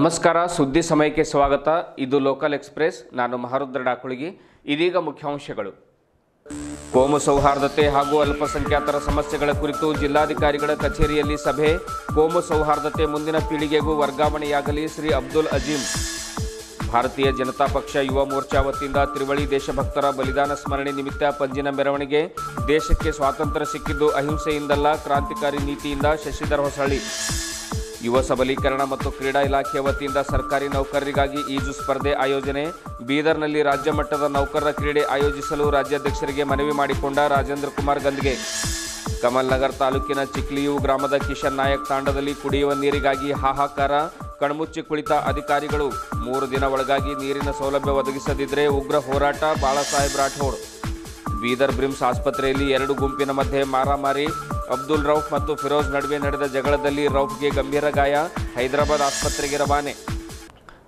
ನಮಸ್ಕಾರ, ಸುದ್ದಿ ಸಮಯಕ್ಕೆ ಸ್ವಾಗತ. ಇದು ಲೋಕಲ್ ಎಕ್ಸ್ಪ್ರೆಸ್. ನಾನು ಮಹರುದ್ರ ಡಾಕುಳಿಗಿ. ಇದೀಗ ಮುಖ್ಯಾಂಶಗಳು. ಕೋಮು ಸೌಹಾರ್ದತೆ ಹಾಗೂ ಅಲ್ಪಸಂಖ್ಯಾತರ ಸಮಸ್ಯೆಗಳ ಕುರಿತು ಜಿಲ್ಲಾಧಿಕಾರಿಗಳ ಕಚೇರಿಯಲ್ಲಿ ಸಭೆ. ಕೋಮು ಸೌಹಾರ್ದತೆ ಮುಂದಿನ ಪೀಳಿಗೆಗೂ ವರ್ಗಾವಣೆಯಾಗಲಿ, ಶ್ರೀ ಅಬ್ದುಲ್ ಅಜೀಂ ಭಾರತೀಯ ಜನತಾ ಪಕ್ಷ ಯುವ ಮೋರ್ಚಾ ವತಿಯಿಂದ ತ್ರಿವಳಿ ದೇಶಭಕ್ತರ ಬಲಿದಾನ ಸ್ಮರಣೆ ನಿಮಿತ್ತ ಪಂಜಿನ ಮೆರವಣಿಗೆ. ದೇಶಕ್ಕೆ ಸ್ವಾತಂತ್ರ್ಯ ಸಿಕ್ಕಿದ್ದು ಅಹಿಂಸೆಯಿಂದಲ್ಲ, ಕ್ರಾಂತಿಕಾರಿ ನೀತಿಯಿಂದ ಶಶಿಧರ್ ಹೊಸಳ್ಳಿ. ಯುವ ಸಬಲೀಕರಣ ಮತ್ತು ಕ್ರೀಡಾ ಇಲಾಖೆಯ ವತಿಯಿಂದ ಸರ್ಕಾರಿ ನೌಕರರಿಗಾಗಿ ಈಜು ಸ್ಪರ್ಧೆ ಆಯೋಜನೆ. ಬೀದರ್ನಲ್ಲಿ ರಾಜ್ಯ ಮಟ್ಟದ ನೌಕರರ ಕ್ರೀಡೆ ಆಯೋಜಿಸಲು ರಾಜ್ಯಾಧ್ಯಕ್ಷರಿಗೆ ಮನವಿ ಮಾಡಿಕೊಂಡ ರಾಜೇಂದ್ರ ಕುಮಾರ್ ಗಂದ್ಗೆ. ಕಮಲ್ ನಗರ್ ತಾಲೂಕಿನ ಚಿಕ್ಲಿಯು ಗ್ರಾಮದ ಕಿಶನ್ ನಾಯಕ್ ತಾಂಡದಲ್ಲಿ ಕುಡಿಯುವ ನೀರಿಗಾಗಿ ಹಾಹಾಕಾರ, ಕಣ್ಮುಚ್ಚಿ ಕುಳಿತ ಅಧಿಕಾರಿಗಳು. ಮೂರು ದಿನ ಒಳಗಾಗಿ ನೀರಿನ ಸೌಲಭ್ಯ ಒದಗಿಸದಿದ್ದರೆ ಉಗ್ರ ಹೋರಾಟ ಬಾಳಾಸಾಹೇಬ್ ರಾಠೋಡ್. ಬೀದರ್ ಬ್ರಿಮ್ಸ್ ಆಸ್ಪತ್ರೆಯಲ್ಲಿ ಎರಡು ಗುಂಪಿನ ಮಧ್ಯೆ ಮಾರಾಮಾರಿ. ಅಬ್ದುಲ್ ರೌಫ್ ಮತ್ತು ಫಿರೋಜ್ ನಡುವೆ ನಡೆದ ಜಗಳದಲ್ಲಿ ರೌಫ್ಗೆ ಗಂಭೀರ ಗಾಯ. ಹೈದರಾಬಾದ್ ಆಸ್ಪತ್ರೆಗೆ ರವಾನೆ.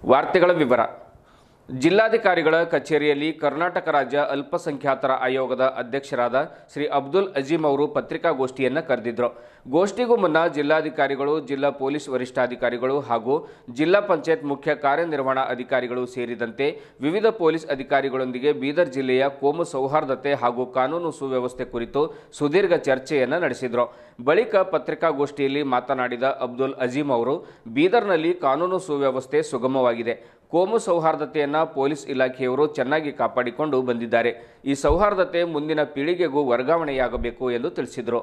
ವಾರ್ತೆಗಳ ವಿವರ. ಜಿಲ್ಲಾಧಿಕಾರಿಗಳ ಕಚೇರಿಯಲ್ಲಿ ಕರ್ನಾಟಕ ರಾಜ್ಯ ಅಲ್ಪಸಂಖ್ಯಾತರ ಆಯೋಗದ ಅಧ್ಯಕ್ಷರಾದ ಶ್ರೀ ಅಬ್ದುಲ್ ಅಜೀಮ್ ಅವರು ಪತ್ರಿಕಾಗೋಷ್ಠಿಯನ್ನು ಕರೆದಿದ್ದರು ಗೋಷ್ಠಿಗೂ ಮುನ್ನ ಜಿಲ್ಲಾಧಿಕಾರಿಗಳು, ಜಿಲ್ಲಾ ಪೊಲೀಸ್ ವರಿಷ್ಠಾಧಿಕಾರಿಗಳು ಹಾಗೂ ಜಿಲ್ಲಾ ಪಂಚಾಯತ್ ಮುಖ್ಯ ಕಾರ್ಯನಿರ್ವಹಣಾ ಅಧಿಕಾರಿಗಳು ಸೇರಿದಂತೆ ವಿವಿಧ ಪೊಲೀಸ್ ಅಧಿಕಾರಿಗಳೊಂದಿಗೆ ಬೀದರ್ ಜಿಲ್ಲೆಯ ಕೋಮು ಸೌಹಾರ್ದತೆ ಹಾಗೂ ಕಾನೂನು ಸುವ್ಯವಸ್ಥೆ ಕುರಿತು ಸುದೀರ್ಘ ಚರ್ಚೆಯನ್ನು ನಡೆಸಿದರು. ಬಳಿಕ ಪತ್ರಿಕಾಗೋಷ್ಠಿಯಲ್ಲಿ ಮಾತನಾಡಿದ ಅಬ್ದುಲ್ ಅಜೀಮ್ ಅವರು, ಬೀದರ್ನಲ್ಲಿ ಕಾನೂನು ಸುವ್ಯವಸ್ಥೆ ಸುಗಮವಾಗಿದೆ. ಕೋಮು ಸೌಹಾರ್ದತೆಯನ್ನು ಪೊಲೀಸ್ ಇಲಾಖೆಯವರು ಚೆನ್ನಾಗಿ ಕಾಪಾಡಿಕೊಂಡು ಬಂದಿದ್ದಾರೆ. ಈ ಸೌಹಾರ್ದತೆ ಮುಂದಿನ ಪೀಳಿಗೆಗೂ ವರ್ಗಾವಣೆಯಾಗಬೇಕು ಎಂದು ತಿಳಿಸಿದರು.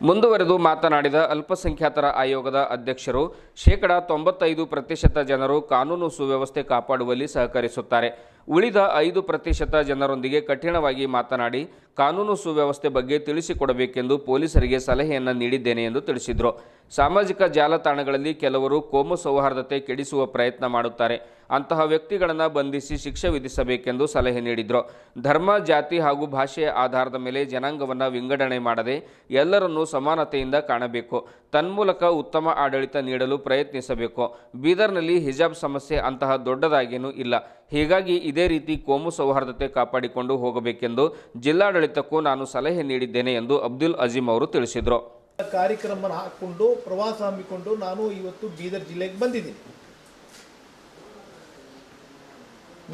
ಮುಂದುವರೆದು ಮಾತನಾಡಿದ ಅಲ್ಪಸಂಖ್ಯಾತರ ಆಯೋಗದ ಅಧ್ಯಕ್ಷರು, ಶೇಕಡಾ ತೊಂಬತ್ತೈದು ಪ್ರತಿಶತ ಜನರು ಕಾನೂನು ಸುವ್ಯವಸ್ಥೆ ಕಾಪಾಡುವಲ್ಲಿ ಸಹಕರಿಸುತ್ತಾರೆ. ಉಳಿದ ಐದು ಪ್ರತಿಶತ ಜನರೊಂದಿಗೆ ಕಠಿಣವಾಗಿ ಮಾತನಾಡಿ ಕಾನೂನು ಸುವ್ಯವಸ್ಥೆ ಬಗ್ಗೆ ತಿಳಿಸಿಕೊಡಬೇಕೆಂದು ಪೊಲೀಸರಿಗೆ ಸಲಹೆಯನ್ನು ನೀಡಿದ್ದೇನೆ ಎಂದು ತಿಳಿಸಿದರು. ಸಾಮಾಜಿಕ ಜಾಲತಾಣಗಳಲ್ಲಿ ಕೆಲವರು ಕೋಮು ಸೌಹಾರ್ದತೆ ಕೆಡಿಸುವ ಪ್ರಯತ್ನ ಮಾಡುತ್ತಾರೆ. ಅಂತಹ ವ್ಯಕ್ತಿಗಳನ್ನು ಬಂಧಿಸಿ ಶಿಕ್ಷೆ ವಿಧಿಸಬೇಕೆಂದು ಸಲಹೆ ನೀಡಿದರು. ಧರ್ಮ, ಜಾತಿ ಹಾಗೂ ಭಾಷೆಯ ಆಧಾರದ ಮೇಲೆ ಜನಾಂಗವನ್ನು ವಿಂಗಡಣೆ ಮಾಡದೆ ಎಲ್ಲರನ್ನೂ ಸಮಾನತೆಯಿಂದ ಕಾಣಬೇಕು. ತನ್ಮೂಲಕ ಉತ್ತಮ ಆಡಳಿತ ನೀಡಲು ಪ್ರಯತ್ನಿಸಬೇಕು. ಬೀದರ್ನಲ್ಲಿ ಹಿಜಾಬ್ ಸಮಸ್ಯೆ ಅಂತಹ ದೊಡ್ಡದಾಗೇನೂ ಇಲ್ಲ. ಹೀಗಾಗಿ ಇದೇ ರೀತಿ ಕೋಮು ಸೌಹಾರ್ದತೆ ಕಾಪಾಡಿಕೊಂಡು ಹೋಗಬೇಕೆಂದು ಜಿಲ್ಲಾಡಳಿತಕ್ಕೂ ನಾನು ಸಲಹೆ ನೀಡಿದ್ದೇನೆ ಎಂದು ಅಬ್ದುಲ್ ಅಜೀಂ ಅವರು ತಿಳಿಸಿದರು. ಕಾರ್ಯಕ್ರಮ ಹಾಕಿಕೊಂಡು, ಪ್ರವಾಸ ಹಮ್ಮಿಕೊಂಡು ನಾನು ಇವತ್ತು ಬೀದರ್ ಜಿಲ್ಲೆಗೆ ಬಂದಿದ್ದೀನಿ.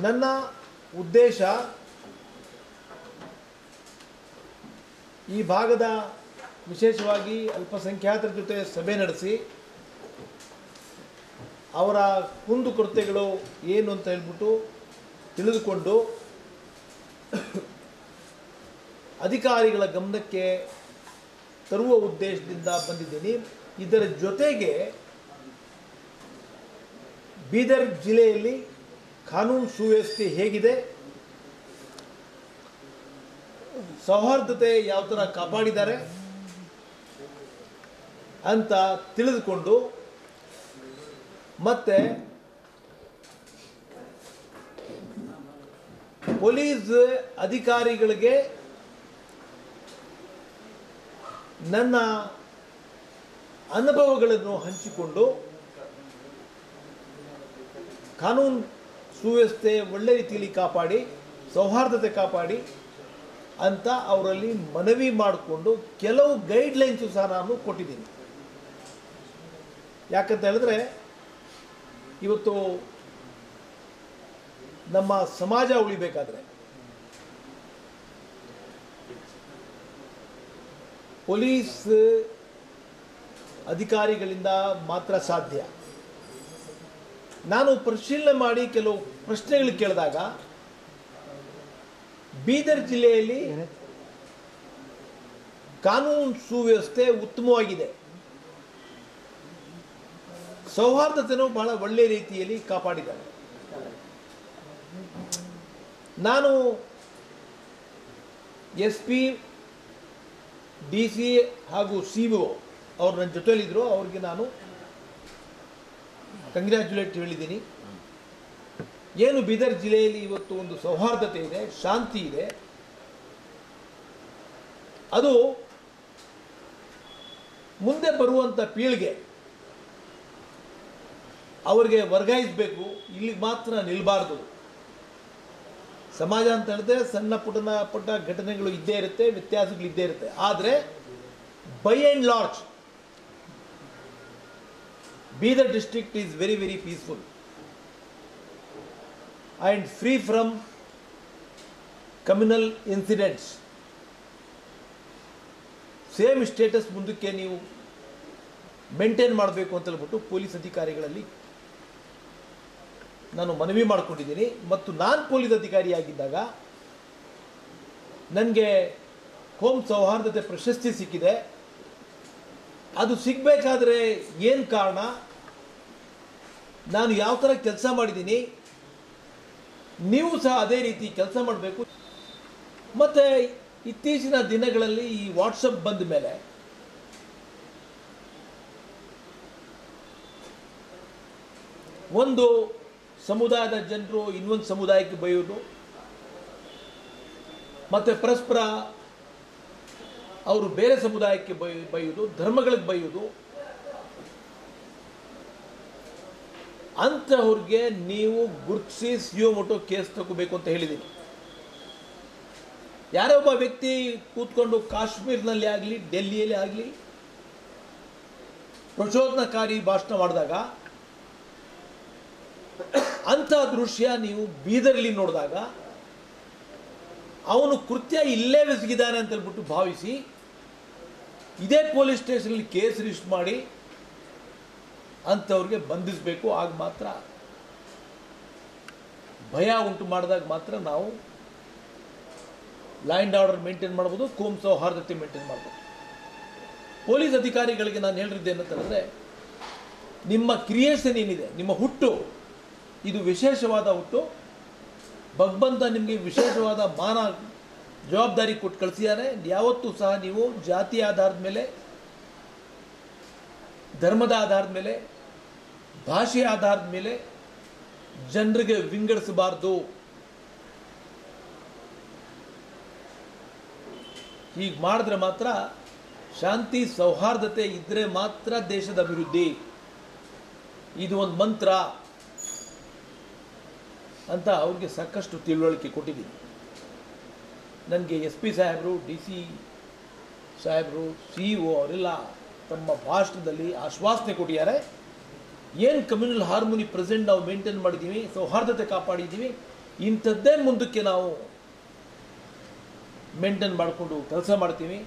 ನನ್ನ ಉದ್ದೇಶ ಈ ಭಾಗದ ವಿಶೇಷವಾಗಿ ಅಲ್ಪಸಂಖ್ಯಾತರ ಜೊತೆ ಸಭೆ ನಡೆಸಿ ಅವರ ಕುಂದು ಕೊರತೆಗಳು ಏನು ಅಂತ ಹೇಳ್ಬಿಟ್ಟು ತಿಳಿದುಕೊಂಡು ಅಧಿಕಾರಿಗಳ ಗಮನಕ್ಕೆ ತರುವ ಉದ್ದೇಶದಿಂದ ಬಂದಿದ್ದೀನಿ. ಇದರ ಜೊತೆಗೆ ಬೀದರ್ ಜಿಲ್ಲೆಯಲ್ಲಿ ಕಾನೂನು ಸುವ್ಯವಸ್ಥೆ ಹೇಗಿದೆ? ಸೌಹಾರ್ದತೆ ಯಾವ ಥರ ಕಾಪಾಡಿದ್ದಾರೆ ಅಂತ ತಿಳಿದುಕೊಂಡು ಮತ್ತೆ ಪೊಲೀಸ್ ಅಧಿಕಾರಿಗಳಿಗೆ ನನ್ನ ಅನುಭವಗಳನ್ನು ಹಂಚಿಕೊಂಡು ಕಾನೂನು ಸುವ್ಯವಸ್ಥೆ ಒಳ್ಳೆ ರೀತಿಯಲ್ಲಿ ಕಾಪಾಡಿ, ಸೌಹಾರ್ದತೆ ಕಾಪಾಡಿ ಅಂತ ಅವರಲ್ಲಿ ಮನವಿ ಮಾಡಿಕೊಂಡು ಕೆಲವು ಗೈಡ್ಲೈನ್ಸು ಸಹ ನಾನು ಕೊಟ್ಟಿದ್ದೀನಿ. ಯಾಕಂತ ಹೇಳಿದ್ರೆ ಇವತ್ತು ನಮ್ಮ ಸಮಾಜ ಉಳಿಬೇಕಾದ್ರೆ ಪೊಲೀಸ್ ಅಧಿಕಾರಿಗಳಿಂದ ಮಾತ್ರ ಸಾಧ್ಯ. ನಾನು ಪರಿಶೀಲನೆ ಮಾಡಿ ಕೆಲವು ಪ್ರಶ್ನೆಗಳು ಕೇಳಿದಾಗ ಬೀದರ್ ಜಿಲ್ಲೆಯಲ್ಲಿ ಕಾನೂನು ಸುವ್ಯವಸ್ಥೆ ಉತ್ತಮವಾಗಿದೆ. ಸೌಹಾರ್ದತೆಯೂ ಬಹಳ ಒಳ್ಳೆಯ ರೀತಿಯಲ್ಲಿ ಕಾಪಾಡಿದ್ದಾರೆ ನಾನು ಎಸ್ ಪಿ, ಡಿ ಸಿ ಹಾಗೂ ಸಿ ಒ ಅವ್ರು ನನ್ನ ಜೊತೆಯಲ್ಲಿದ್ದರು ಅವ್ರಿಗೆ ನಾನು ಕಂಗ್ರ್ಯಾಚುಲೇಟ್ ಹೇಳಿದ್ದೀನಿ. ಏನು ಬೀದರ್ ಜಿಲ್ಲೆಯಲ್ಲಿ ಇವತ್ತು ಒಂದು ಸೌಹಾರ್ದತೆ ಇದೆ, ಶಾಂತಿ ಇದೆ. ಅದು ಮುಂದೆ ಬರುವಂಥ ಪೀಳಿಗೆ ಅವರಿಗೆ ವರ್ಗಾಯಿಸಬೇಕು, ಇಲ್ಲಿಗೆ ಮಾತ್ರ ನಿಲ್ಲಬಾರ್ದು ಸಮಾಜ ಅಂತ ಹೇಳಿದ್ರೆ ಸಣ್ಣ ಪುಟ್ಟನ ಪುಟ್ಟ ಘಟನೆಗಳು ಇದ್ದೇ ಇರುತ್ತೆ, ವ್ಯತ್ಯಾಸಗಳು ಇದ್ದೇ ಇರುತ್ತೆ. ಆದರೆ by and large Bidar district is very very peaceful and free from communal incidents same status ಮುಂದಕ್ಕೆ ನೀವು ಮೇಂಟೈನ್ ಮಾಡಬೇಕು ಅಂತ ಹೇಳ್ಬಿಟ್ಟು ಪೊಲೀಸ್ ಅಧಿಕಾರಿಗಳಲ್ಲಿ ನಾನು ಮನವಿ ಮಾಡಿಕೊಂಡಿದ್ದೀನಿ ಮತ್ತು ನಾನು ಪೊಲೀಸ್ ಅಧಿಕಾರಿಯಾಗಿದ್ದಾಗ ನನಗೆ ಹೋಮ್ ಸೌಹಾರ್ದತೆ ಪ್ರಶಸ್ತಿ ಸಿಕ್ಕಿದೆ. ಅದು ಸಿಗಬೇಕಾದ್ರೆ ಏನು ಕಾರಣ? ನಾನು ಯಾವ ಥರ ಕೆಲಸ ಮಾಡಿದ್ದೀನಿ? ನೀವು ಸಹ ಅದೇ ರೀತಿ ಕೆಲಸ ಮಾಡಬೇಕು. ಮತ್ತು ಇತ್ತೀಚಿನ ದಿನಗಳಲ್ಲಿ ಈ ವಾಟ್ಸಪ್ ಬಂದ ಮೇಲೆ ಒಂದು ಸಮುದಾಯದ ಜನರು ಇನ್ನೊಂದು ಸಮುದಾಯಕ್ಕೆ ಬೈಯೋದು. ಮತ್ತು ಪರಸ್ಪರ ಅವರು ಬೇರೆ ಸಮುದಾಯಕ್ಕೆ ಬೈ, ಬೈಯೋದು, ಧರ್ಮಗಳಿಗೆ ಬೈಯೋದು. ಅಂಥವ್ರಿಗೆ ನೀವು ಗುರುತಿಸಿ ಸಿಯೋ ಮೊಟೋ ಕೇಸ್ ತಗೋಬೇಕು ಅಂತ ಹೇಳಿದ್ದೀನಿ. ಯಾರೋ ಒಬ್ಬ ವ್ಯಕ್ತಿ ಕೂತ್ಕೊಂಡು ಕಾಶ್ಮೀರ್ನಲ್ಲಿ ಆಗಲಿ, ಡೆಲ್ಲಿಯಲ್ಲಿ ಆಗಲಿ ಪ್ರಚೋದನಕಾರಿ ಭಾಷಣ ಮಾಡಿದಾಗ ಅಂಥ ದೃಶ್ಯ ನೀವು ಬೀದರ್ಲಿ ನೋಡಿದಾಗ, ಅವನು ಕೃತ್ಯ ಇಲ್ಲೇ ಬೆಸಗಿದ್ದಾನೆ ಅಂತ ಹೇಳ್ಬಿಟ್ಟು ಭಾವಿಸಿ, ಇದೇ ಪೊಲೀಸ್ ಸ್ಟೇಷನಲ್ಲಿ ಕೇಸ್ ರಿಜಿಸ್ಟರ್ ಮಾಡಿ ಅಂಥವ್ರಿಗೆ ಬಂಧಿಸಬೇಕು, ಆಗ ಮಾತ್ರ ಭಯ ಉಂಟು ಮಾಡಿದಾಗ ಮಾತ್ರ ನಾವು ಲಾ ಆ್ಯಂಡ್ ಆರ್ಡರ್ ಮೇಂಟೈನ್ ಮಾಡ್ಬೋದು, ಕೋಮ್ ಸೌಹಾರ್ದತೆ ಮೇಂಟೈನ್ ಮಾಡ್ಬೋದು. ಪೊಲೀಸ್ ಅಧಿಕಾರಿಗಳಿಗೆ ನಾನು ಹೇಳಿದ್ದೇನಂತಂದರೆ ನಿಮ್ಮ ಕ್ರಿಯೇಷನ್ ಏನಿದೆ, ನಿಮ್ಮ ಹುಟ್ಟು ಇದು ವಿಶೇಷವಾದ ಹುಟ್ಟು. ಭಗವಂತ ನಿಮಗೆ ವಿಶೇಷವಾದ ಮಾನ ಜವಾಬ್ದಾರಿ ಕೊಟ್ಟು ಕಳಿಸಿದ್ದಾರೆ. ಯಾವತ್ತೂ ಸಹ ನೀವು ಜಾತಿ ಆಧಾರದ ಮೇಲೆ, ಧರ್ಮದ ಆಧಾರದ ಮೇಲೆ, ಭಾಷೆ ಆಧಾರದ ಮೇಲೆ ಜನರಿಗೆ ವಿಂಗಡಿಸಬಾರ್ದು. ಹೀಗೆ ಮಾಡಿದ್ರೆ ಮಾತ್ರ ಶಾಂತಿ ಸೌಹಾರ್ದತೆ ಇದ್ದರೆ ಮಾತ್ರ ದೇಶದ ಅಭಿವೃದ್ಧಿ. ಇದು ಒಂದು ಮಂತ್ರ. ಅಂತ ಅವ್ರಿಗೆ ಸಾಕಷ್ಟು ತಿಳುವಳಿಕೆ ಕೊಟ್ಟಿದ್ದೀನಿ. ನನಗೆ ಎಸ್ ಪಿ ಸಾಹೇಬರು, ಡಿ ಸಿ ಸಾಹೇಬರು, ಸಿ ಇ ಅವರೆಲ್ಲ ತಮ್ಮ ಭಾಷಣದಲ್ಲಿ ಆಶ್ವಾಸನೆ ಕೊಟ್ಟಿದ್ದಾರೆ. ಏನು ಕಮ್ಯುನಲ್ ಹಾರ್ಮೋನಿ ಪ್ರೆಸೆಂಟ್ ನಾವು ಮೇಂಟೈನ್ ಮಾಡಿದ್ದೀವಿ, ಸೌಹಾರ್ದತೆ ಕಾಪಾಡಿದ್ದೀವಿ, ಇಂಥದ್ದೇ ಮುಂದಕ್ಕೆ ನಾವು ಮೇಂಟೈನ್ ಮಾಡಿಕೊಂಡು ಕೆಲಸ ಮಾಡ್ತೀವಿ.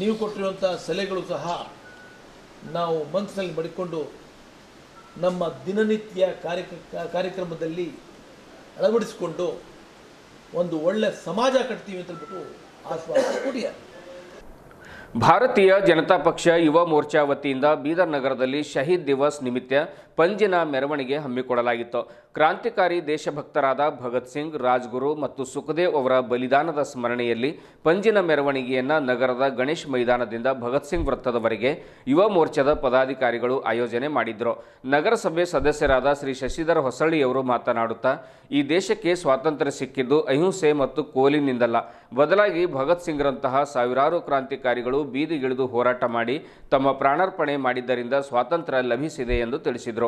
ನೀವು ಕೊಟ್ಟಿರುವಂಥ ಸಲಹೆಗಳು ಸಹ ನಾವು ಮನಸ್ಸಿನಲ್ಲಿ ಮಡಿಕೊಂಡು ನಮ್ಮ ದಿನನಿತ್ಯ ಕಾರ್ಯಕ, ಕಾರ್ಯಕ್ರಮದಲ್ಲಿ ಅಳವಡಿಸಿಕೊಂಡು ಒಂದು ಒಳ್ಳೆ ಸಮಾಜ ಕಟ್ತೀವಿ ಅಂತ ಹೇಳ್ಬಿಟ್ಟು ಆಶ್ವಾಸ ಕೊಡಿಯ ಭಾರತೀಯ ಜನತಾ ಪಕ್ಷ ಯುವ ಮೋರ್ಚಾ ವತಿಯಿಂದ ಬೀದರ್ ನಗರದಲ್ಲಿ ಶಹೀದ್ ದಿವಸ್ ನಿಮಿತ್ತ ಪಂಜಿನ ಮೆರವಣಿಗೆ ಹಮ್ಮಿಕೊಡಲಾಗಿತ್ತು. ಕ್ರಾಂತಿಕಾರಿ ದೇಶಭಕ್ತರಾದ ಭಗತ್ ಸಿಂಗ್, ರಾಜ್ಗುರು ಮತ್ತು ಸುಖದೇವ್ ಅವರ ಬಲಿದಾನದ ಸ್ಮರಣೆಯಲ್ಲಿ ಪಂಜಿನ ಮೆರವಣಿಗೆಯನ್ನು ನಗರದ ಗಣೇಶ್ ಮೈದಾನದಿಂದ ಭಗತ್ ಸಿಂಗ್ ವೃತ್ತದವರೆಗೆ ಯುವ ಮೋರ್ಚಾದ ಪದಾಧಿಕಾರಿಗಳು ಆಯೋಜನೆ ಮಾಡಿದ್ರು. ನಗರಸಭೆ ಸದಸ್ಯರಾದ ಶ್ರೀ ಶಶಿಧರ ಹೊಸಳ್ಳಿಯವರು ಮಾತನಾಡುತ್ತಾ, ಈ ದೇಶಕ್ಕೆ ಸ್ವಾತಂತ್ರ್ಯ ಸಿಕ್ಕಿದ್ದು ಅಹಿಂಸೆ ಮತ್ತು ಕೋಲಿನಿಂದಲ್ಲ. ಬದಲಾಗಿ ಭಗತ್ ಸಿಂಗ್ರಂತಹ ಸಾವಿರಾರು ಕ್ರಾಂತಿಕಾರಿಗಳು ಬೀದಿಗಿಳಿದು ಹೋರಾಟ ಮಾಡಿ ತಮ್ಮ ಪ್ರಾಣಾರ್ಪಣೆ ಮಾಡಿದ್ದರಿಂದ ಸ್ವಾತಂತ್ರ್ಯ ಲಭಿಸಿದೆ ಎಂದು ತಿಳಿಸಿದರು.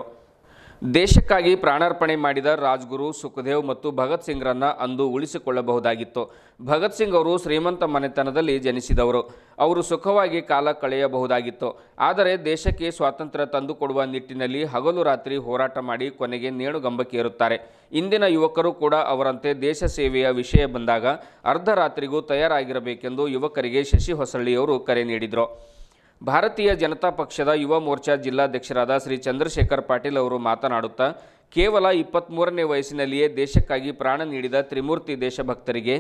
ದೇಶಕ್ಕಾಗಿ ಪ್ರಾಣಾರ್ಪಣೆ ಮಾಡಿದ ರಾಜ್ಗುರು ಸುಖದೇವ್ ಮತ್ತು ಭಗತ್ ಸಿಂಗ್ರನ್ನ ಅಂದು ಉಳಿಸಿಕೊಳ್ಳಬಹುದಾಗಿತ್ತು. ಭಗತ್ ಸಿಂಗ್ ಅವರು ಶ್ರೀಮಂತ ಮನೆತನದಲ್ಲಿ ಜನಿಸಿದವರು. ಅವರು ಸುಖವಾಗಿ ಕಾಲ ಕಳೆಯಬಹುದಾಗಿತ್ತು. ಆದರೆ ದೇಶಕ್ಕೆ ಸ್ವಾತಂತ್ರ್ಯ ತಂದುಕೊಡುವ ನಿಟ್ಟಿನಲ್ಲಿ ಹಗಲು ರಾತ್ರಿ ಹೋರಾಟ ಮಾಡಿ ಕೊನೆಗೆ ನೇಣುಗಂಬಕ್ಕೇರುತ್ತಾರೆ ಇಂದಿನ ಯುವಕರು ಕೂಡ ಅವರಂತೆ ದೇಶ ಸೇವೆಯ ವಿಷಯ ಬಂದಾಗ ಅರ್ಧರಾತ್ರಿಗೂ ತಯಾರಾಗಿರಬೇಕೆಂದು ಯುವಕರಿಗೆ ಶಶಿ ಹೊಸಳ್ಳಿಯವರು ಕರೆ ನೀಡಿದರು. ಭಾರತೀಯ ಜನತಾ ಪಕ್ಷದ ಯುವ ಮೋರ್ಚಾ ಜಿಲ್ಲಾಧ್ಯಕ್ಷರಾದ ಶ್ರೀ ಚಂದ್ರಶೇಖರ್ ಪಾಟೀಲ್ ಅವರು ಮಾತನಾಡುತ್ತಾ, ಕೇವಲ ಇಪ್ಪತ್ತ್ಮೂರನೇ ವಯಸ್ಸಿನಲ್ಲಿಯೇ ದೇಶಕ್ಕಾಗಿ ಪ್ರಾಣ ನೀಡಿದ ತ್ರಿಮೂರ್ತಿ ದೇಶಭಕ್ತರಿಗೆ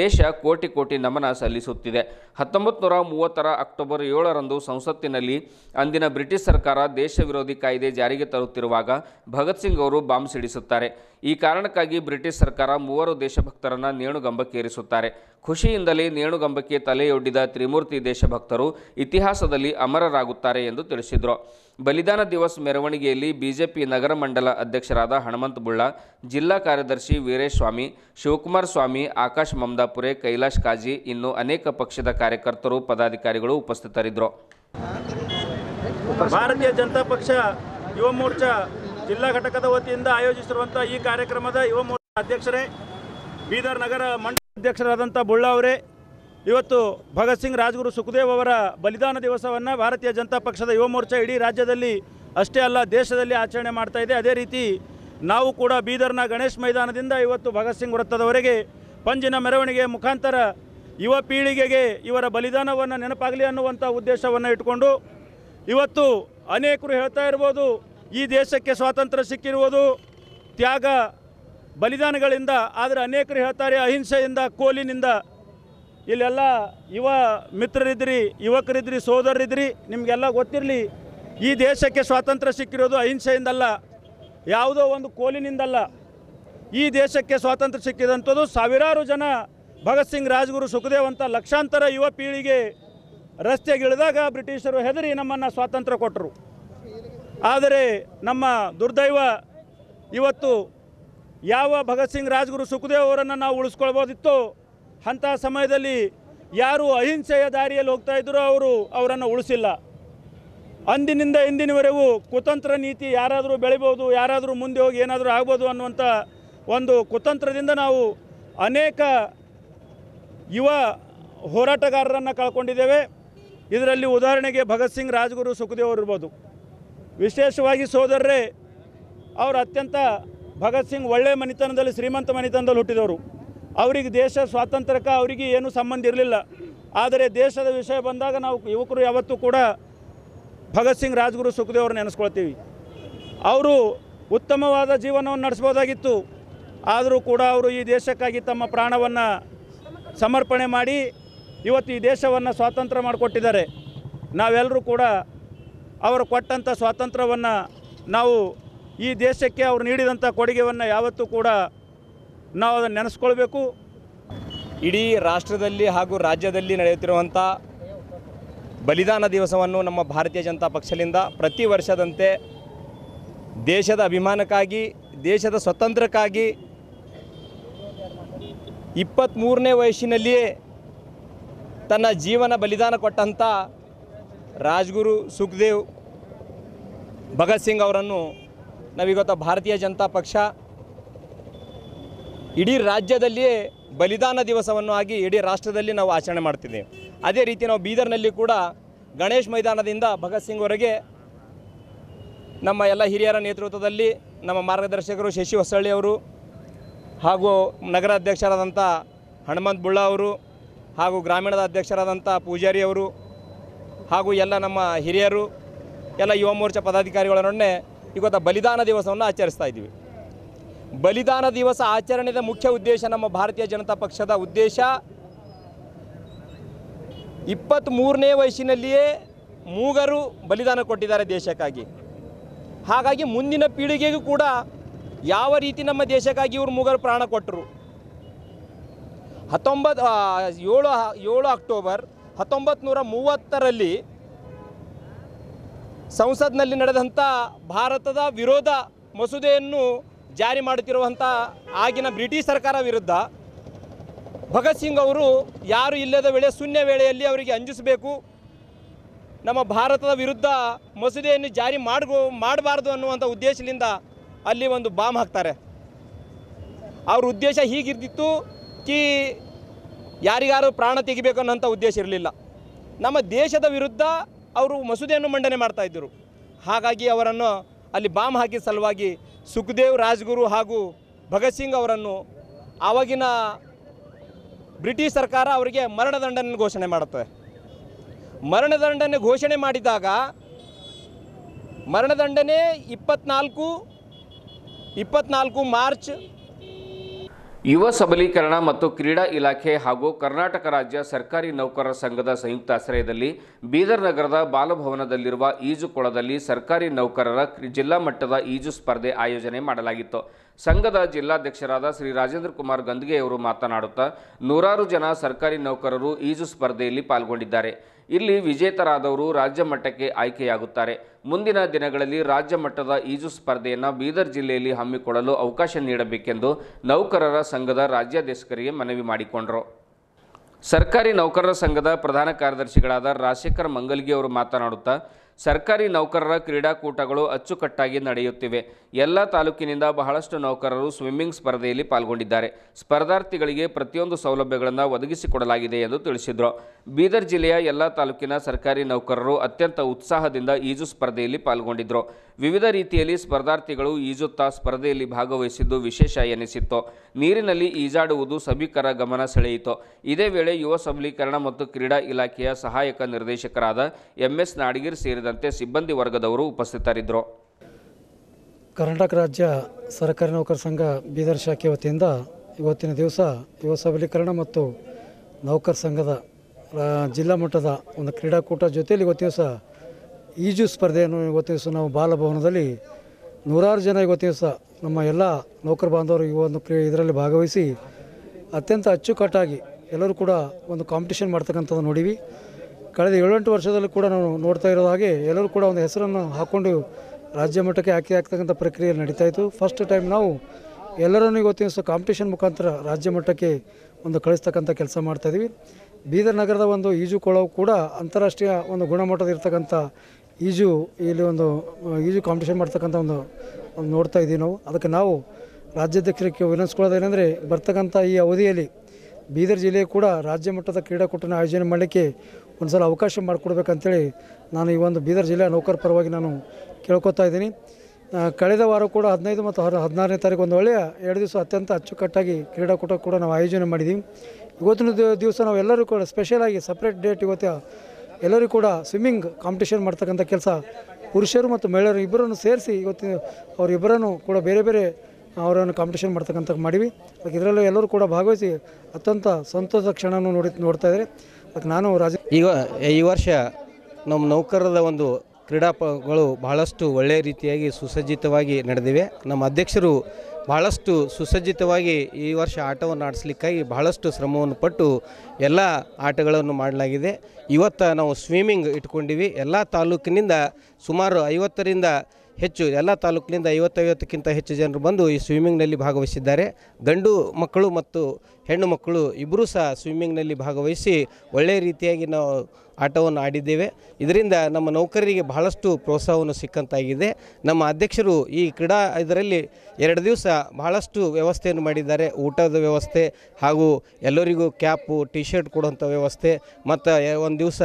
ದೇಶ ಕೋಟಿ ಕೋಟಿ ನಮನ ಸಲ್ಲಿಸುತ್ತಿದೆ. ಹತ್ತೊಂಬತ್ತು ನೂರ ಮೂವತ್ತರ ಅಕ್ಟೋಬರ್ ಏಳರಂದು ಸಂಸತ್ತಿನಲ್ಲಿ ಅಂದಿನ ಬ್ರಿಟಿಷ್ ಸರ್ಕಾರ ದೇಶ ವಿರೋಧಿ ಕಾಯ್ದೆ ಜಾರಿಗೆ ತರುತ್ತಿರುವಾಗ ಭಗತ್ ಸಿಂಗ್ ಅವರು ಬಾಂಬ್ ಸಿಡಿಸುತ್ತಾರೆ. ಈ ಕಾರಣಕ್ಕಾಗಿ ಬ್ರಿಟಿಷ್ ಸರ್ಕಾರ ಮೂವರು ದೇಶಭಕ್ತರನ್ನು ನೇಣುಗಂಬಕ್ಕೇರಿಸುತ್ತಾರೆ. ಖುಷಿಯಿಂದಲೇ ನೇಣುಗಂಬಕ್ಕೆ ತಲೆಯೊಡ್ಡಿದ ತ್ರಿಮೂರ್ತಿ ದೇಶಭಕ್ತರು ಇತಿಹಾಸದಲ್ಲಿ ಅಮರರಾಗುತ್ತಾರೆ ಎಂದು ತಿಳಿಸಿದರು. ಬಲಿದಾನ ದಿವಸ್ ಮೆರವಣಿಗೆಯಲ್ಲಿ ಬಿಜೆಪಿ ನಗರ ಮಂಡಲ ಅಧ್ಯಕ್ಷರಾದ ಹನುಮಂತ ಬುಳ್ಳ, ಜಿಲ್ಲಾ ಕಾರ್ಯದರ್ಶಿ ವೀರೇಶ್ ಸ್ವಾಮಿ ಶಿವಕುಮಾರ್ ಸ್ವಾಮಿ, ಆಕಾಶ್ ಮಮದಾಪುರೆ, ಕೈಲಾಶ್ ಕಾಜಿ ಇನ್ನು ಅನೇಕ ಪಕ್ಷದ ಕಾರ್ಯಕರ್ತರು, ಪದಾಧಿಕಾರಿಗಳು ಉಪಸ್ಥಿತರಿದ್ದರು ಭಾರತೀಯ ಜನತಾ ಪಕ್ಷ ಯುವ ಮೋರ್ಚಾ ಜಿಲ್ಲಾ ಘಟಕದ ವತಿಯಿಂದ ಆಯೋಜಿಸಿರುವಂಥ ಈ ಕಾರ್ಯಕ್ರಮದ ಯುವ ಮೋರ್ಚಾ ಅಧ್ಯಕ್ಷರೇ, ಬೀದರ್ ನಗರ ಮಂಡಲ ಅಧ್ಯಕ್ಷರಾದಂಥ ಬುಳ್ಳ ಅವರೇ, ಇವತ್ತು ಭಗತ್ ಸಿಂಗ್ ರಾಜ್ಗುರು ಸುಖದೇವ್ ಅವರ ಬಲಿದಾನ ದಿವಸವನ್ನು ಭಾರತೀಯ ಜನತಾ ಪಕ್ಷದ ಯುವ ಮೋರ್ಚಾ ಇಡೀ ರಾಜ್ಯದಲ್ಲಿ, ಅಷ್ಟೇ ಅಲ್ಲ ದೇಶದಲ್ಲಿ ಆಚರಣೆ ಮಾಡ್ತಾ ಇದೆ. ಅದೇ ರೀತಿ ನಾವು ಕೂಡ ಬೀದರ್ನ ಗಣೇಶ್ ಮೈದಾನದಿಂದ ಇವತ್ತು ಭಗತ್ ಸಿಂಗ್ ವೃತ್ತದವರೆಗೆ ಪಂಜಿನ ಮೆರವಣಿಗೆ ಮುಖಾಂತರ ಯುವ ಪೀಳಿಗೆಗೆ ಇವರ ಬಲಿದಾನವನ್ನು ನೆನಪಾಗಲಿ ಅನ್ನುವಂಥ ಉದ್ದೇಶವನ್ನು ಇಟ್ಕೊಂಡು ಇವತ್ತು ಅನೇಕರು ಹೇಳ್ತಾ ಇರ್ಬೋದು ಈ ದೇಶಕ್ಕೆ ಸ್ವಾತಂತ್ರ್ಯ ಸಿಕ್ಕಿರುವುದು ತ್ಯಾಗ, ಬಲಿದಾನಗಳಿಂದ, ಆದರೆ ಅನೇಕರು ಹೇಳ್ತಾರೆ ಅಹಿಂಸೆಯಿಂದ, ಕೋಲಿನಿಂದ. ಇಲ್ಲೆಲ್ಲ ಯುವ ಮಿತ್ರರಿದ್ರಿ, ಯುವಕರಿದ್ರಿ, ಸೋದರರಿದ್ರಿ, ನಿಮಗೆಲ್ಲ ಗೊತ್ತಿರಲಿ, ಈ ದೇಶಕ್ಕೆ ಸ್ವಾತಂತ್ರ್ಯ ಸಿಕ್ಕಿರೋದು ಅಹಿಂಸೆಯಿಂದಲ್ಲ, ಯಾವುದೋ ಒಂದು ಕೋಲಿನಿಂದಲ್ಲ. ಈ ದೇಶಕ್ಕೆ ಸ್ವಾತಂತ್ರ್ಯ ಸಿಕ್ಕಿದಂಥದ್ದು ಸಾವಿರಾರು ಜನ ಭಗತ್ ಸಿಂಗ್, ರಾಜ್ಗುರು ಸುಖದೇವ್ ಅಂತ ಲಕ್ಷಾಂತರ ಯುವ ಪೀಳಿಗೆ ರಸ್ತೆಗಿಳಿದಾಗ ಬ್ರಿಟಿಷರು ಹೆದರಿ ನಮ್ಮನ್ನು ಸ್ವಾತಂತ್ರ್ಯ ಕೊಟ್ಟರು. ಆದರೆ ನಮ್ಮ ದುರ್ದೈವ ಇವತ್ತು ಯಾವ ಭಗತ್ ಸಿಂಗ್ ರಾಜ್ಗುರು ಸುಖದೇವ್ ಅವರನ್ನು ನಾವು ಉಳಿಸ್ಕೊಳ್ಬೋದಿತ್ತು ಅಂಥ ಸಮಯದಲ್ಲಿ ಯಾರು ಅಹಿಂಸೆಯ ದಾರಿಯಲ್ಲಿ ಹೋಗ್ತಾ ಇದ್ದರೋ ಅವರು ಅವರನ್ನು ಉಳಿಸಿಲ್ಲ. ಅಂದಿನಿಂದ ಇಂದಿನವರೆಗೂ ಕುತಂತ್ರ ನೀತಿ ಯಾರಾದರೂ ಬೆಳಿಬೋದು, ಯಾರಾದರೂ ಮುಂದೆ ಹೋಗಿ ಏನಾದರೂ ಆಗ್ಬೋದು ಅನ್ನುವಂಥ ಒಂದು ಕುತಂತ್ರದಿಂದ ನಾವು ಅನೇಕ ಯುವ ಹೋರಾಟಗಾರರನ್ನು ಕಳ್ಕೊಂಡಿದ್ದೇವೆ. ಇದರಲ್ಲಿ ಉದಾಹರಣೆಗೆ ಭಗತ್ ಸಿಂಗ್ ರಾಜ್ಗುರು ಸುಖದೇವ್ ಇರ್ಬೋದು. ವಿಶೇಷವಾಗಿ ಸೋದರರೇ, ಅವರು ಅತ್ಯಂತ ಭಗತ್ ಸಿಂಗ್ ಒಳ್ಳೆಯ ಮನೆತನದಲ್ಲಿ, ಶ್ರೀಮಂತ ಮನೆತನದಲ್ಲಿ ಹುಟ್ಟಿದವರು. ಅವರಿಗೆ ದೇಶ ಸ್ವಾತಂತ್ರ್ಯಕ್ಕೆ ಅವರಿಗೆ ಏನೂ ಸಂಬಂಧ ಇರಲಿಲ್ಲ. ಆದರೆ ದೇಶದ ವಿಷಯ ಬಂದಾಗ ನಾವು ಯುವಕರು ಯಾವತ್ತೂ ಕೂಡ ಭಗತ್ ಸಿಂಗ್ ರಾಜ್ಗುರು ಸುಖದೇವ್ ನೆನೆಸ್ಕೊಳ್ತೀವಿ. ಅವರು ಉತ್ತಮವಾದ ಜೀವನವನ್ನು ನಡೆಸ್ಬೋದಾಗಿತ್ತು. ಆದರೂ ಕೂಡ ಅವರು ಈ ದೇಶಕ್ಕಾಗಿ ತಮ್ಮ ಪ್ರಾಣವನ್ನು ಸಮರ್ಪಣೆ ಮಾಡಿ ಇವತ್ತು ಈ ದೇಶವನ್ನು ಸ್ವಾತಂತ್ರ್ಯ ಮಾಡಿಕೊಟ್ಟಿದ್ದಾರೆ. ನಾವೆಲ್ಲರೂ ಕೂಡ ಅವರು ಕೊಟ್ಟಂಥ ಸ್ವಾತಂತ್ರ್ಯವನ್ನು ನಾವು ಈ ದೇಶಕ್ಕೆ ಅವರು ನೀಡಿದಂಥ ಕೊಡುಗೆಯನ್ನು ಯಾವತ್ತೂ ಕೂಡ ನಾವು ಅದನ್ನು ನೆನೆಸ್ಕೊಳ್ಬೇಕು. ಇಡೀ ರಾಷ್ಟ್ರದಲ್ಲಿ ಹಾಗೂ ರಾಜ್ಯದಲ್ಲಿ ನಡೆಯುತ್ತಿರುವಂಥ ಬಲಿದಾನ ದಿವಸವನ್ನು ನಮ್ಮ ಭಾರತೀಯ ಜನತಾ ಪಕ್ಷದಿಂದ ಪ್ರತಿ ವರ್ಷದಂತೆ ದೇಶದ ಅಭಿಮಾನಕ್ಕಾಗಿ, ದೇಶದ ಸ್ವತಂತ್ರಕ್ಕಾಗಿ ಇಪ್ಪತ್ತ್ಮೂರನೇ ವಯಸ್ಸಿನಲ್ಲಿಯೇ ತನ್ನ ಜೀವನ ಬಲಿದಾನ ಕೊಟ್ಟಂಥ ರಾಜ್ಗುರು ಸುಖದೇವ್ ಭಗತ್ ಸಿಂಗ್ ಅವರನ್ನು ನಾವೀಗತ್ತ ಭಾರತೀಯ ಜನತಾ ಪಕ್ಷ ಇಡೀ ರಾಜ್ಯದಲ್ಲಿಯೇ ಬಲಿದಾನ ದಿವಸವನ್ನು ಆಗಿ ಇಡೀ ರಾಷ್ಟ್ರದಲ್ಲಿ ನಾವು ಆಚರಣೆ ಮಾಡ್ತಿದ್ದೀವಿ. ಅದೇ ರೀತಿ ನಾವು ಬೀದರ್ನಲ್ಲಿ ಕೂಡ ಗಣೇಶ್ ಮೈದಾನದಿಂದ ಭಗತ್ ಸಿಂಗ್ ಅವರಿಗೆ ನಮ್ಮ ಎಲ್ಲ ಹಿರಿಯರ ನೇತೃತ್ವದಲ್ಲಿ ನಮ್ಮ ಮಾರ್ಗದರ್ಶಕರು ಶಶಿ ಹೊಸಳ್ಳಿ ಅವರು ಹಾಗೂ ನಗರ ಅಧ್ಯಕ್ಷರಾದಂಥ ಹನುಮಂತ್ ಬುಳ್ಳ ಅವರು ಹಾಗೂ ಗ್ರಾಮೀಣದ ಅಧ್ಯಕ್ಷರಾದಂಥ ಪೂಜಾರಿ ಅವರು ಹಾಗೂ ಎಲ್ಲ ನಮ್ಮ ಹಿರಿಯರು, ಎಲ್ಲ ಯುವ ಮೋರ್ಚಾ ಪದಾಧಿಕಾರಿಗಳೊಡನೆ ಇವತ್ತು ಬಲಿದಾನ ದಿವಸವನ್ನು ಆಚರಿಸ್ತಾ ಇದ್ದೀವಿ. ಬಲಿದಾನ ದಿವಸ ಆಚರಣೆಯ ಮುಖ್ಯ ಉದ್ದೇಶ ನಮ್ಮ ಭಾರತೀಯ ಜನತಾ ಪಕ್ಷದ ಉದ್ದೇಶ ಇಪ್ಪತ್ತ್ಮೂರನೇ ವಯಸ್ಸಿನಲ್ಲಿಯೇ ಮೂಗರು ಬಲಿದಾನ ಕೊಟ್ಟಿದ್ದಾರೆ ದೇಶಕ್ಕಾಗಿ. ಹಾಗಾಗಿ ಮುಂದಿನ ಪೀಳಿಗೆಗೂ ಕೂಡ ಯಾವ ರೀತಿ ನಮ್ಮ ದೇಶಕ್ಕಾಗಿ ಇವರು ಮೂಗರು ಪ್ರಾಣ ಕೊಟ್ಟರು ಹತ್ತೊಂಬತ್ತು ಏಳು ಏಳು ಅಕ್ಟೋಬರ್ ಹತ್ತೊಂಬತ್ತು ನೂರ ಮೂವತ್ತರಲ್ಲಿ ಸಂಸತ್ನಲ್ಲಿ ನಡೆದಂಥ ಭಾರತದ ವಿರೋಧ ಮಸೂದೆಯನ್ನು ಜಾರಿ ಮಾಡುತ್ತಿರುವಂಥ ಆಗಿನ ಬ್ರಿಟಿಷ್ ಸರ್ಕಾರ ವಿರುದ್ಧ ಭಗತ್ ಸಿಂಗ್ ಅವರು ಯಾರು ಇಲ್ಲದ ವೇಳೆ, ಶೂನ್ಯ ವೇಳೆಯಲ್ಲಿ ಅವರಿಗೆ ಅಂಜಿಸಬೇಕು, ನಮ್ಮ ಭಾರತದ ವಿರುದ್ಧ ಮಸೂದೆಯನ್ನು ಜಾರಿ ಮಾಡ್ಗೋ, ಮಾಡಬಾರ್ದು ಅನ್ನುವಂಥ ಉದ್ದೇಶದಿಂದ ಅಲ್ಲಿ ಒಂದು ಬಾಂಬ್ ಹಾಕ್ತಾರೆ. ಅವ್ರ ಉದ್ದೇಶ ಹೀಗಿರ್ತಿತ್ತು, ಕಿ ಯಾರಿಗಾರು ಪ್ರಾಣ ತೆಗಿಬೇಕು ಅನ್ನೋಂಥ ಉದ್ದೇಶ ಇರಲಿಲ್ಲ. ನಮ್ಮ ದೇಶದ ವಿರುದ್ಧ ಅವರು ಮಸೂದೆಯನ್ನು ಮಂಡನೆ ಮಾಡ್ತಾ ಇದ್ದರು. ಹಾಗಾಗಿ ಅವರನ್ನು ಅಲ್ಲಿ ಬಾಂಬ್ ಹಾಕಿದ ಸಲುವಾಗಿ ಸುಖದೇವ್ ರಾಜ್ಗುರು ಹಾಗೂ ಭಗತ್ ಸಿಂಗ್ ಅವರನ್ನು ಆವಾಗಿನ ಬ್ರಿಟಿಷ್ ಸರ್ಕಾರ ಅವರಿಗೆ ಮರಣದಂಡನೆ ಘೋಷಣೆ ಮಾಡುತ್ತದೆ ಮರಣದಂಡನೆ ಘೋಷಣೆ ಮಾಡಿದಾಗ ಮರಣದಂಡನೆ ಇಪ್ಪತ್ನಾಲ್ಕು ಇಪ್ಪತ್ನಾಲ್ಕು ಮಾರ್ಚ್ ಯುವ ಸಬಲೀಕರಣ ಮತ್ತು ಕ್ರೀಡಾ ಇಲಾಖೆ ಹಾಗೂ ಕರ್ನಾಟಕ ರಾಜ್ಯ ಸರ್ಕಾರಿ ನೌಕರರ ಸಂಘದ ಸಂಯುಕ್ತ ಆಶ್ರಯದಲ್ಲಿ ಬೀದರ್ ನಗರದ ಬಾಲಭವನದಲ್ಲಿರುವ ಈಜುಕೊಳದಲ್ಲಿ ಸರ್ಕಾರಿ ನೌಕರರ ಕ್ರಿ- ಜಿಲ್ಲಾ ಮಟ್ಟದ ಈಜು ಸ್ಪರ್ಧೆ ಆಯೋಜನೆ ಮಾಡಲಾಗಿತ್ತು. ಸಂಘದ ಜಿಲ್ಲಾಧ್ಯಕ್ಷರಾದ ಶ್ರೀ ರಾಜೇಂದ್ರ ಕುಮಾರ್ ಗಂದ್ಗೆಯವರು ಮಾತನಾಡುತ್ತಾ, ನೂರಾರು ಜನ ಸರ್ಕಾರಿ ನೌಕರರು ಈಜು ಸ್ಪರ್ಧೆಯಲ್ಲಿ ಪಾಲ್ಗೊಂಡಿದ್ದಾರೆ. ಇಲ್ಲಿ ವಿಜೇತರಾದವರು ರಾಜ್ಯ ಮಟ್ಟಕ್ಕೆ ಆಯ್ಕೆಯಾಗುತ್ತಾರೆ. ಮುಂದಿನ ದಿನಗಳಲ್ಲಿ ರಾಜ್ಯ ಮಟ್ಟದ ಈಜು ಸ್ಪರ್ಧೆಯನ್ನು ಬೀದರ್ ಜಿಲ್ಲೆಯಲ್ಲಿ ಹಮ್ಮಿಕೊಳ್ಳಲು ಅವಕಾಶ ನೀಡಬೇಕೆಂದು ನೌಕರರ ಸಂಘದ ರಾಜ್ಯಾಧ್ಯಕ್ಷರಿಗೆ ಮನವಿ ಮಾಡಿಕೊಂಡರು. ಸರ್ಕಾರಿ ನೌಕರರ ಸಂಘದ ಪ್ರಧಾನ ಕಾರ್ಯದರ್ಶಿಗಳಾದ ರಾಜಶೇಖರ್ ಮಂಗಲ್ಗಿ ಅವರು ಮಾತನಾಡುತ್ತಾ ಸರ್ಕಾರಿ ನೌಕರರ ಕ್ರೀಡಾಕೂಟಗಳು ಅಚ್ಚುಕಟ್ಟಾಗಿ ನಡೆಯುತ್ತಿವೆ. ಎಲ್ಲ ತಾಲೂಕಿನಿಂದ ಬಹಳಷ್ಟು ನೌಕರರು ಸ್ವಿಮ್ಮಿಂಗ್ ಸ್ಪರ್ಧೆಯಲ್ಲಿ ಪಾಲ್ಗೊಂಡಿದ್ದಾರೆ. ಸ್ಪರ್ಧಾರ್ಥಿಗಳಿಗೆ ಪ್ರತಿಯೊಂದು ಸೌಲಭ್ಯಗಳನ್ನು ಒದಗಿಸಿಕೊಡಲಾಗಿದೆ ಎಂದು ತಿಳಿಸಿದರು. ಬೀದರ್ ಜಿಲ್ಲೆಯ ಎಲ್ಲ ತಾಲೂಕಿನ ಸರ್ಕಾರಿ ನೌಕರರು ಅತ್ಯಂತ ಉತ್ಸಾಹದಿಂದ ಈಜು ಸ್ಪರ್ಧೆಯಲ್ಲಿ ಪಾಲ್ಗೊಂಡಿದ್ದರು ವಿವಿಧ ರೀತಿಯಲ್ಲಿ ಸ್ಪರ್ಧಾರ್ಥಿಗಳು ಈಜುತ್ತಾ ಸ್ಪರ್ಧೆಯಲ್ಲಿ ಭಾಗವಹಿಸಿದ್ದು ವಿಶೇಷ ಎನಿಸಿತ್ತು. ನೀರಿನಲ್ಲಿ ಈಜಾಡುವುದು ಸಭಿಕರ ಗಮನ ಸೆಳೆಯಿತು. ಇದೇ ವೇಳೆ ಯುವ ಸಬಲೀಕರಣ ಮತ್ತು ಕ್ರೀಡಾ ಇಲಾಖೆಯ ಸಹಾಯಕ ನಿರ್ದೇಶಕರಾದ ಎಂಎಸ್ ನಾಡಗಿರ್ ಸೇರಿದಂತೆ ಸಿಬ್ಬಂದಿ ವರ್ಗದವರು ಉಪಸ್ಥಿತರಿದ್ದರು. ಕರ್ನಾಟಕ ರಾಜ್ಯ ಸರ್ಕಾರಿ ನೌಕರ ಸಂಘ ಬೀದರ್ ಶಾಖೆ ವತಿಯಿಂದ ಇವತ್ತಿನ ದಿವಸ ಯುವ ಸಬಲೀಕರಣ ಮತ್ತು ನೌಕರ ಸಂಘದ ಜಿಲ್ಲಾ ಮಟ್ಟದ ಒಂದು ಕ್ರೀಡಾಕೂಟ ಜೊತೆಯಲ್ಲಿ ಇವತ್ತಿನ ದಿವಸ ಈಜು ಸ್ಪರ್ಧೆಯನ್ನು ಇವತ್ತಿನ ದಿವಸ ನಾವು ಬಾಲಭವನದಲ್ಲಿ ನೂರಾರು ಜನ ಇವತ್ತಿನ ದಿವಸ ನಮ್ಮ ಎಲ್ಲ ನೌಕರ ಬಾಂಧವರು ಈ ಒಂದು ಇದರಲ್ಲಿ ಭಾಗವಹಿಸಿ ಅತ್ಯಂತ ಅಚ್ಚುಕಟ್ಟಾಗಿ ಎಲ್ಲರೂ ಕೂಡ ಒಂದು ಕಾಂಪಿಟೇಷನ್ ಮಾಡ್ತಕ್ಕಂಥದ್ದು ನೋಡಿವಿ. ಕಳೆದ ಏಳೆಂಟು ವರ್ಷದಲ್ಲಿ ಕೂಡ ನಾವು ನೋಡ್ತಾ ಇರೋ ಹಾಗೆ ಎಲ್ಲರೂ ಕೂಡ ಒಂದು ಹೆಸರನ್ನು ಹಾಕ್ಕೊಂಡು ರಾಜ್ಯ ಮಟ್ಟಕ್ಕೆ ಆಯ್ಕೆ ಆಗ್ತಕ್ಕಂಥ ಪ್ರಕ್ರಿಯೆ ನಡೀತಾ ಇತ್ತು. ಫಸ್ಟ್ ಟೈಮ್ ನಾವು ಎಲ್ಲರನ್ನೂ ಇವತ್ತಿನ ದಿವಸ ಕಾಂಪಿಟೇಷನ್ ಮುಖಾಂತರ ರಾಜ್ಯ ಮಟ್ಟಕ್ಕೆ ಒಂದು ಕಳಿಸ್ತಕ್ಕಂಥ ಕೆಲಸ ಮಾಡ್ತಾಯಿದ್ವಿ ಬೀದರ್ ನಗರದ ಒಂದು ಈಜು ಕೊಳವು ಕೂಡ ಅಂತಾರಾಷ್ಟ್ರೀಯ ಒಂದು ಗುಣಮಟ್ಟದ ಇರ್ತಕ್ಕಂಥ ಈಜು ಇಲ್ಲಿ ಒಂದು, ಈಜು ಕಾಂಪಿಟೇಷನ್ ಮಾಡ್ತಕ್ಕಂಥ ಒಂದು ಒಂದು ನೋಡ್ತಾ ಇದ್ದೀವಿ ನಾವು. ಅದಕ್ಕೆ ನಾವು ರಾಜ್ಯಾಧ್ಯಕ್ಷರಿಗೆ ವಿನಂತಿಸ್ಕೊಳ್ಳೋದೇನೆಂದರೆ ಬರ್ತಕ್ಕಂಥ ಈ ಅವಧಿಯಲ್ಲಿ ಬೀದರ್ ಜಿಲ್ಲೆ ಕೂಡ ರಾಜ್ಯ ಮಟ್ಟದ ಕ್ರೀಡಾಕೂಟನ ಆಯೋಜನೆ ಮಾಡಲಿಕ್ಕೆ ಒಂದು ಸಲ ಅವಕಾಶ ಮಾಡಿಕೊಡ್ಬೇಕಂತೇಳಿ ನಾನು ಈ ಒಂದು ಬೀದರ್ ಜಿಲ್ಲೆಯ ನೌಕರ ಪರವಾಗಿ ನಾನು ಕೇಳ್ಕೊತಾ ಇದ್ದೀನಿ. ಕಳೆದ ವಾರ ಕೂಡ ಹದಿನೈದು ಮತ್ತು ಹರ ಹದಿನಾರನೇ ತಾರೀಕು ಒಂದು ಒಳ್ಳೆಯ ಎರಡು ದಿವಸ ಅತ್ಯಂತ ಅಚ್ಚುಕಟ್ಟಾಗಿ ಕ್ರೀಡಾಕೂಟ ಕೂಡ ನಾವು ಆಯೋಜನೆ ಮಾಡಿದ್ದೀವಿ ಇವತ್ತಿನ ದಿವ- ದಿವಸ ನಾವು ಎಲ್ಲರೂ ಕೂಡ ಸ್ಪೆಷಲಾಗಿ ಸಪ್ರೇಟ್ ಡೇಟ್ ಇವತ್ತು ಎಲ್ಲರೂ ಕೂಡ ಸ್ವಿಮ್ಮಿಂಗ್ ಕಾಂಪಿಟೇಷನ್ ಮಾಡ್ತಕ್ಕಂಥ ಕೆಲಸ ಪುರುಷರು ಮತ್ತು ಮಹಿಳೆಯರು ಇಬ್ಬರನ್ನು ಸೇರಿಸಿ ಇವತ್ತು ಅವರಿಬ್ಬರನ್ನು ಕೂಡ ಬೇರೆ ಬೇರೆ ಅವರನ್ನು ಕಾಂಪಿಟೇಷನ್ ಮಾಡ್ತಕ್ಕಂಥ ಮಾಡಿವಿ ಇದರಲ್ಲೂ ಎಲ್ಲರೂ ಕೂಡ ಭಾಗವಹಿಸಿ ಅತ್ಯಂತ ಸಂತೋಷದ ಕ್ಷಣವನ್ನು ನೋಡಿ ನೋಡ್ತಾ ಇದ್ದಾರೆ. ಅದಕ್ಕೆ ನಾನು ರಾಜ ಈಗ, ಈ ವರ್ಷ ನಮ್ಮ ನೌಕರರ ಒಂದು ಕ್ರೀಡಾಪಗಳು ಬಹಳಷ್ಟು ಒಳ್ಳೆಯ ರೀತಿಯಾಗಿ ಸುಸಜ್ಜಿತವಾಗಿ ನಡೆದಿವೆ. ನಮ್ಮ ಅಧ್ಯಕ್ಷರು ಬಹಳಷ್ಟು ಸುಸಜ್ಜಿತವಾಗಿ ಈ ವರ್ಷ ಆಟವನ್ನು ಆಡಿಸ್ಲಿಕ್ಕಾಗಿ ಬಹಳಷ್ಟು ಶ್ರಮವನ್ನು ಪಟ್ಟು ಎಲ್ಲ ಆಟಗಳನ್ನು ಮಾಡಲಾಗಿದೆ. ಇವತ್ತು ನಾವು ಸ್ವಿಮ್ಮಿಂಗ್ ಇಟ್ಕೊಂಡಿವಿ. ಎಲ್ಲ ತಾಲೂಕಿನಿಂದ ಸುಮಾರು ಐವತ್ತರಿಂದ ಹೆಚ್ಚು, ಎಲ್ಲ ತಾಲೂಕಿನಿಂದ ಐವತ್ತೈವತ್ತಕ್ಕಿಂತ ಹೆಚ್ಚು ಜನರು ಬಂದು ಈ ಸ್ವಿಮ್ಮಿಂಗ್ನಲ್ಲಿ ಭಾಗವಹಿಸಿದ್ದಾರೆ. ಗಂಡು ಮಕ್ಕಳು ಮತ್ತು ಹೆಣ್ಣು ಮಕ್ಕಳು ಇಬ್ಬರೂ ಸಹ ಸ್ವಿಮ್ಮಿಂಗ್ನಲ್ಲಿ ಭಾಗವಹಿಸಿ ಒಳ್ಳೆಯ ರೀತಿಯಾಗಿ ನಾವು ಆಟವನ್ನು ಆಡಿದ್ದೇವೆ. ಇದರಿಂದ ನಮ್ಮ ನೌಕರರಿಗೆ ಬಹಳಷ್ಟು ಪ್ರೋತ್ಸಾಹವನ್ನು ಸಿಕ್ಕಂತಾಗಿದೆ. ನಮ್ಮ ಅಧ್ಯಕ್ಷರು ಈ ಕ್ರೀಡಾ ಇದರಲ್ಲಿ ಎರಡು ದಿವಸ ಬಹಳಷ್ಟು ವ್ಯವಸ್ಥೆಯನ್ನು ಮಾಡಿದ್ದಾರೆ. ಊಟದ ವ್ಯವಸ್ಥೆ ಹಾಗೂ ಎಲ್ಲರಿಗೂ ಕ್ಯಾಪು ಟಿ ಶರ್ಟ್ ಕೊಡುವಂಥ ವ್ಯವಸ್ಥೆ ಮತ್ತು ಒಂದು ದಿವಸ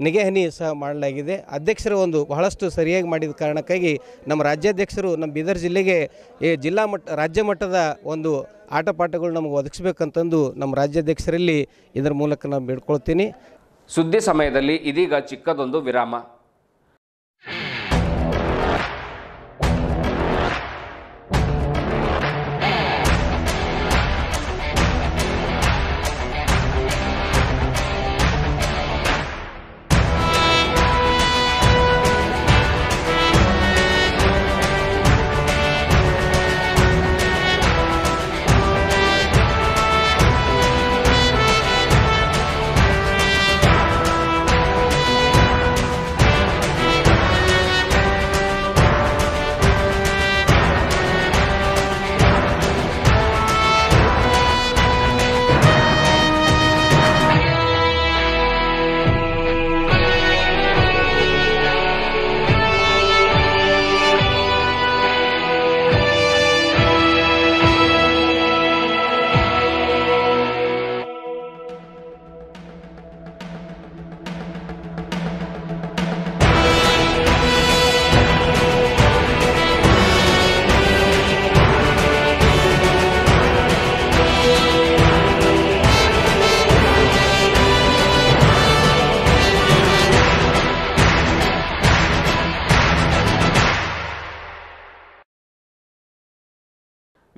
ನಿಗೆಹನಿ ಸಹ ಮಾಡಲಾಗಿದೆ. ಅಧ್ಯಕ್ಷರ ಒಂದು ಬಹಳಷ್ಟು ಸರಿಯಾಗಿ ಮಾಡಿದ ಕಾರಣಕ್ಕಾಗಿ ನಮ್ಮ ರಾಜ್ಯಾಧ್ಯಕ್ಷರು ನಮ್ಮ ಬೀದರ್ ಜಿಲ್ಲೆಗೆ ಜಿಲ್ಲಾ ಮಟ್ಟ, ರಾಜ್ಯ ಮಟ್ಟದ ಒಂದು ಆಟ ಪಾಠಗಳು ನಮಗೆ ಒದಗಿಸ್ಬೇಕಂತಂದು ನಮ್ಮ ರಾಜ್ಯಾಧ್ಯಕ್ಷರಲ್ಲಿ ಇದರ ಮೂಲಕ ನಾನು ಬೇಡ್ಕೊಳ್ತೀನಿ. ಸುದ್ದಿ ಸಮಯದಲ್ಲಿ ಇದೀಗ ಚಿಕ್ಕದೊಂದು ವಿರಾಮ.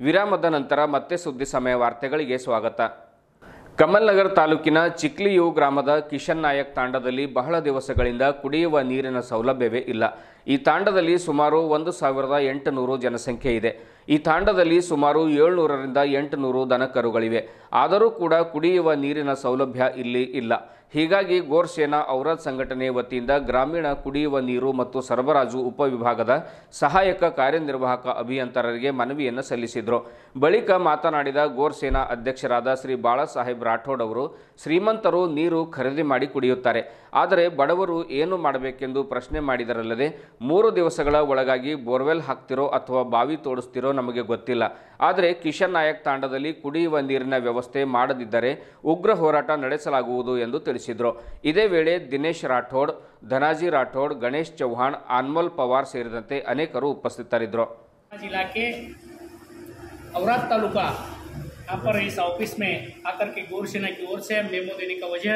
ವಿರಾಮದ ನಂತರ ಮತ್ತೆ ಸುದ್ದಿ ಸಮಯ ವಾರ್ತೆಗಳಿಗೆ ಸ್ವಾಗತ. ಕಮಲ್ ನಗರ್ ತಾಲೂಕಿನ ಚಿಕ್ಲಿಯು ಗ್ರಾಮದ ಕಿಶನ್ ನಾಯಕ್ ತಾಂಡದಲ್ಲಿ ಬಹಳ ದಿವಸಗಳಿಂದ ಕುಡಿಯುವ ನೀರಿನ ಸೌಲಭ್ಯವೇ ಇಲ್ಲ. ಈ ತಾಂಡದಲ್ಲಿ ಸುಮಾರು ಒಂದು ಸಾವಿರದ ಎಂಟುನೂರು ಜನಸಂಖ್ಯೆ ಇದೆ. ಈ ತಾಂಡದಲ್ಲಿ ಸುಮಾರು ಏಳ್ನೂರರಿಂದ ಎಂಟುನೂರು ದನಕರುಗಳಿವೆ. ಆದರೂ ಕೂಡ ಕುಡಿಯುವ ನೀರಿನ ಸೌಲಭ್ಯ ಇಲ್ಲಿ ಇಲ್ಲ. ಹೀಗಾಗಿ ಗೋರ್ಸೇನಾ ಔರಾದ್ ಸಂಘಟನೆ ವತಿಯಿಂದ ಗ್ರಾಮೀಣ ಕುಡಿಯುವ ನೀರು ಮತ್ತು ಸರಬರಾಜು ಉಪವಿಭಾಗದ ಸಹಾಯಕ ಕಾರ್ಯನಿರ್ವಾಹಕ ಅಭಿಯಂತರರಿಗೆ ಮನವಿಯನ್ನು ಸಲ್ಲಿಸಿದರು. ಬಳಿಕ ಮಾತನಾಡಿದ ಗೋರ್ಸೇನಾ ಅಧ್ಯಕ್ಷರಾದ ಶ್ರೀ ಬಾಳಾಸಾಹೇಬ್ ರಾಠೋಡ್ ಅವರು, ಶ್ರೀಮಂತರು ನೀರು ಖರೀದಿ ಮಾಡಿ ಕುಡಿಯುತ್ತಾರೆ. ಆದರೆ ಬಡವರು ಏನು ಮಾಡಬೇಕೆಂದು ಪ್ರಶ್ನೆ ಮಾಡಿದರಲ್ಲದೆ ಮೂರು ದಿವಸಗಳ ಒಳಗಾಗಿ ಬೋರ್ವೆಲ್ ಹಾಕ್ತಿರೋ ಅಥವಾ ಬಾವಿ ತೋಡಿಸ್ತಿರೋ ನಮಗೆ ಗೊತ್ತಿಲ್ಲ ಆದರೆ ಕಿಶನ್ ನಾಯಕ್ ತಾಂಡದಲ್ಲಿ ಕುಡಿಯುವ ನೀರಿನ ವ್ಯವಸ್ಥೆ ಮಾಡದಿದ್ದರೆ ಉಗ್ರ ಹೋರಾಟ ನಡೆಸಲಾಗುವುದು ಎಂದು ತಿಳಿಸಿದರು ಇದೇ ವೇಳೆ ದಿನೇಶ್ ರಾಠೋಡ್ ಧನಾಜಿ ರಾಠೋಡ್ ಗಣೇಶ್ ಚೌಹಾಣ್ ಅನ್ಮೋಲ್ ಪವಾರ್ ಸೇರಿದಂತೆ ಅನೇಕರು ಉಪಸ್ಥಿತರಿದ್ದರು जिला के औरात तालुका यहाँ पर इस ऑफिस में आकर के गौर सेना की ओर से मेमो देने का वजह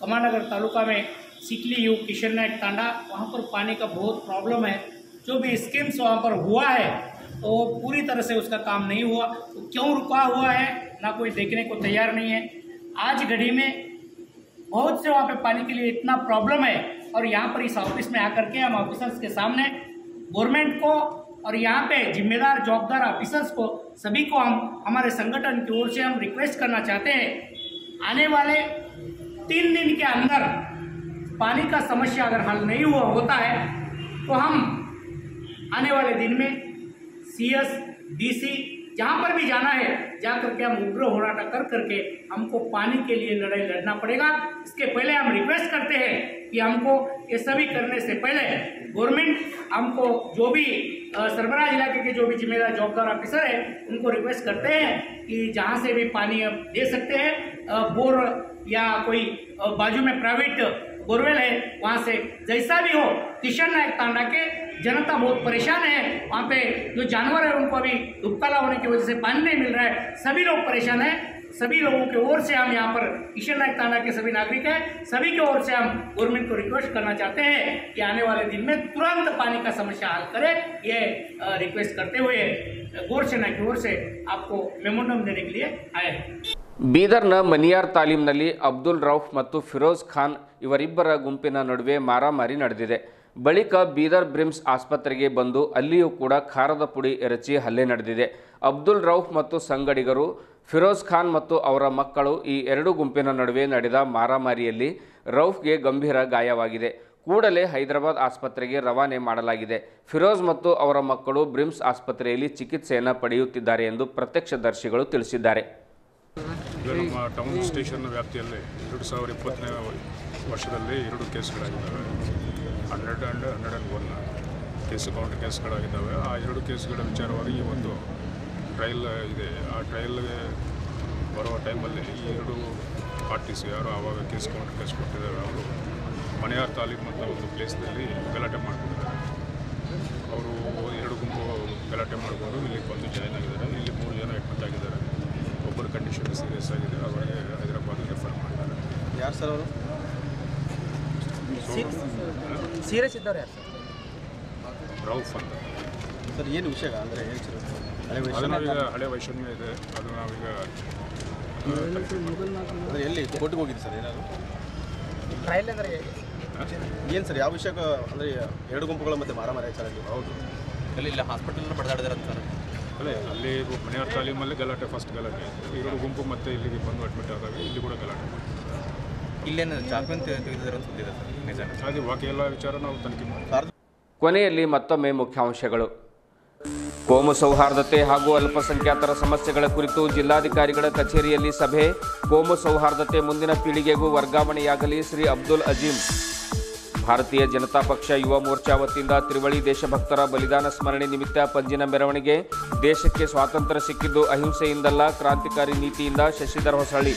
कमानगर तालुका में सिकली यू, किशन नायक तांडा, वहाँ पर पानी का बहुत प्रॉब्लम है। जो भी स्कीम्स वहाँ पर हुआ है तो पूरी तरह से उसका काम नहीं हुआ। तो क्यों रुका हुआ है, ना कोई देखने को तैयार नहीं है। आज घड़ी में बहुत से वहाँ पे पानी के लिए इतना प्रॉब्लम है, और यहाँ पर इस ऑफ़िस में आकर के हम ऑफिसर्स के सामने गवर्नमेंट को और यहाँ पे जिम्मेदार जवाबदार ऑफिसर्स को, सभी को हम, हमारे संगठन की ओर से हम रिक्वेस्ट करना चाहते हैं। आने वाले तीन दिन के अंदर पानी का समस्या अगर हल नहीं हुआ, होता है तो हम आने वाले दिन में सीएस डीसी जहाँ पर भी जाना है जा करके हम उग्र होराटा कर करके हमको पानी के लिए लड़ाई लड़ना पड़ेगा। इसके पहले हम रिक्वेस्ट करते हैं कि हमको ये सभी करने से पहले गवर्नमेंट हमको जो भी सरबराह इलाके के जो भी जिम्मेदार जॉबदार ऑफिसर है, उनको रिक्वेस्ट करते हैं कि जहाँ से भी पानी दे सकते हैं। बोर या कोई बाजू में प्राइवेट बोरवेल है वहाँ से जैसा भी हो किशन नायक तांडा के जनता बहुत परेशान है वहाँ पे जो जानवर है उनको अभी दुबकाला होने की वजह से पानी नहीं मिल रहा है सभी लोग परेशान है सभी लोगों की ओर से हम यहाँ पर किशन नायक तांडा के सभी नागरिक हैं सभी की ओर से हम गवर्नमेंट को रिक्वेस्ट करना चाहते हैं कि आने वाले दिन में तुरंत पानी का समस्या हल करे ये अ, रिक्वेस्ट करते हुए अ, गौर सेना की ओर से आपको मेमोरंडम देने के लिए आए हैं ಬೀದರ್ನ ಮನಿಯಾರ್ ತಾಲೀಮ್ನಲ್ಲಿ ಅಬ್ದುಲ್ ರೌಫ್ ಮತ್ತು ಫಿರೋಜ್ ಖಾನ್ ಇವರಿಬ್ಬರ ಗುಂಪಿನ ನಡುವೆ ಮಾರಾಮಾರಿ ನಡೆದಿದೆ. ಬಳಿಕ ಬೀದರ್ ಬ್ರಿಮ್ಸ್ ಆಸ್ಪತ್ರೆಗೆ ಬಂದು ಅಲ್ಲಿಯೂ ಕೂಡ ಖಾರದ ಪುಡಿ ಎರಚಿ ಹಲ್ಲೆ ನಡೆದಿದೆ. ಅಬ್ದುಲ್ ರೌಫ್ ಮತ್ತು ಸಂಗಡಿಗರು ಫಿರೋಜ್ ಖಾನ್ ಮತ್ತು ಅವರ ಮಕ್ಕಳು ಈ ಎರಡು ಗುಂಪಿನ ನಡುವೆ ನಡೆದ ಮಾರಾಮಾರಿಯಲ್ಲಿ ರೌಫ್ಗೆ ಗಂಭೀರ ಗಾಯವಾಗಿದೆ. ಕೂಡಲೇ ಹೈದರಾಬಾದ್ ಆಸ್ಪತ್ರೆಗೆ ರವಾನೆ ಮಾಡಲಾಗಿದೆ. ಫಿರೋಜ್ ಮತ್ತು ಅವರ ಮಕ್ಕಳು ಬ್ರಿಮ್ಸ್ ಆಸ್ಪತ್ರೆಯಲ್ಲಿ ಚಿಕಿತ್ಸೆಯನ್ನು ಪಡೆಯುತ್ತಿದ್ದಾರೆ ಎಂದು ಪ್ರತ್ಯಕ್ಷದರ್ಶಿಗಳು ತಿಳಿಸಿದ್ದಾರೆ. ನಮ್ಮ ಟೌನ್ ಸ್ಟೇಷನ್ ವ್ಯಾಪ್ತಿಯಲ್ಲಿ ಎರಡು ಸಾವಿರ ಇಪ್ಪತ್ತನೇ ವರ್ಷದಲ್ಲಿ ಎರಡು ಕೇಸ್ಗಳಾಗಿದ್ದಾವೆ. Hundred and hundred and one case counter ಕೇಸ್ಗಳಾಗಿದ್ದಾವೆ. ಆ ಎರಡು ಕೇಸ್ಗಳ ವಿಚಾರವಾಗಿ ಈ ಒಂದು ಟ್ರಯಲ್ ಇದೆ. ಆ ಟ್ರಯಲ್ಗೆ ಬರುವ ಟೈಮಲ್ಲಿ ಈ ಎರಡು ಪಾರ್ಟೀಸ್ ಯಾರು ಆವಾಗ ಕೇಸ್ ಕೌಂಟರ್ ಕೇಸ್ ಕೊಟ್ಟಿದ್ದಾರೆ ಅವರು ಮನೆಯಾರ್ ತಾಲೀಮ್ ಅಂತ ಒಂದು ಪ್ಲೇಸ್ನಲ್ಲಿ ಗಲಾಟೆ ಮಾಡ್ಕೊಂಡಿದ್ದಾರೆ ಅವರು ಎರಡು ಗುಂಪು ಗಲಾಟೆ ಮಾಡಿಕೊಂಡು ಇಲ್ಲಿ ಬಂದು ಜಾಯ್ನ್ ಆಗಿದ್ದಾರೆ. ಇಲ್ಲಿ ಮೂರು ಜನ ಅಡ್ಮಿಟ್ ಆಗಿದ್ದಾರೆ. ಒಬ್ಬರ ಕಂಡೀಷನ್ ಸೀರಿಯಸ್ ಆಗಿದೆ. ಅವರಿಗೆ ಹೈದರಾಬಾದ್ ರೆಫರ್ ಮಾಡಿದ್ದಾರೆ ಯಾರು ಸರ್ ಅವರು? ಸೀರಿಯಸ್ ಇದ್ದವ್ರು ಯಾರು? ರೌಫ್ ಅಂತ ಸರ್ ಏನು ವಿಷಯ ಅಂದರೆ ಅದು ನಾವೀಗ ಹಳೆ ವೈಷಮ್ಯ ಇದೆ. ಅದು ನಾವೀಗ ಅಂದರೆ ಎಲ್ಲಿ? ಕೋರ್ಟ್ಗೆ ಹೋಗಿದ್ದು ಸರ್ ಏನಾದ್ರು? ಟ್ರಯಲ್ ಅಂದರೆ ಏನು ಸರ್ ಯಾವ ವಿಷಯಕ್ಕೆ ಅಂದರೆ ಎರಡು ಗುಂಪುಗಳ ಮಧ್ಯೆ ಮಾರಾಮಾರಿ ಆಚಾರ ಹೌದು. ಅಲ್ಲಿ ಇಲ್ಲ ಹಾಸ್ಪಿಟಲ್ ಬಡದಾಡಿದಾರೆ ಸರ್. ಅಲ್ಲೇ ಅಲ್ಲಿ ಮನೆಯವ್ರ ತಾಲೀಮಲ್ಲಿ ಗಲಾಟೆ ಫಸ್ಟ್ ಗಲಾಟೆ. ಎರಡು ಗುಂಪು ಮತ್ತೆ ಇಲ್ಲಿಗೆ ಬಂದು ಅಡ್ಮಿಟ್ ಆದಾಗ ಇಲ್ಲಿ ಕೂಡ ಗಲಾಟೆ. ಇಲ್ಲೇನು ಚಾಕ್ಮನ್ ತೆಗೆದಿದ್ದಾರೆ ಅಂತ ಸುದ್ದಿದೆ ಸರ್ ನಿಜ. ಹಾಗೆ ಬಾಕಿ ಎಲ್ಲ ವಿಚಾರ ನಾವು ತನಿಖೆ ಮಾಡ್ತೀವಿ ಕೊನೆಯಲ್ಲಿ ಮತ್ತೊಮ್ಮೆ ಮುಖ್ಯಾಂಶಗಳು. ಕೋಮು ಸೌಹಾರ್ದತೆ ಹಾಗೂ ಅಲ್ಪಸಂಖ್ಯಾತರ ಸಮಸ್ಯೆಗಳ ಕುರಿತು ಜಿಲ್ಲಾಧಿಕಾರಿಗಳ ಕಚೇರಿಯಲ್ಲಿ ಸಭೆ. ಕೋಮು ಸೌಹಾರ್ದತೆ ಮುಂದಿನ ಪೀಳಿಗೆಗೂ ವರ್ಗಾವಣೆಯಾಗಲಿ ಶ್ರೀ ಅಬ್ದುಲ್ ಅಜೀಂ ಭಾರತೀಯ ಜನತಾ ಪಕ್ಷ ಯುವ ಮೋರ್ಚಾ ವತಿಯಿಂದ ತ್ರಿವಳಿ ದೇಶಭಕ್ತರ ಬಲಿದಾನ ಸ್ಮರಣೆ ನಿಮಿತ್ತ ಪಂಜಿನ ಮೆರವಣಿಗೆ. ದೇಶಕ್ಕೆ ಸ್ವಾತಂತ್ರ್ಯ ಸಿಕ್ಕಿದ್ದು ಅಹಿಂಸೆಯಿಂದಲ್ಲ ಕ್ರಾಂತಿಕಾರಿ ನೀತಿಯಿಂದ ಶಶಿಧರ್ ಹೊಸಳ್ಳಿ.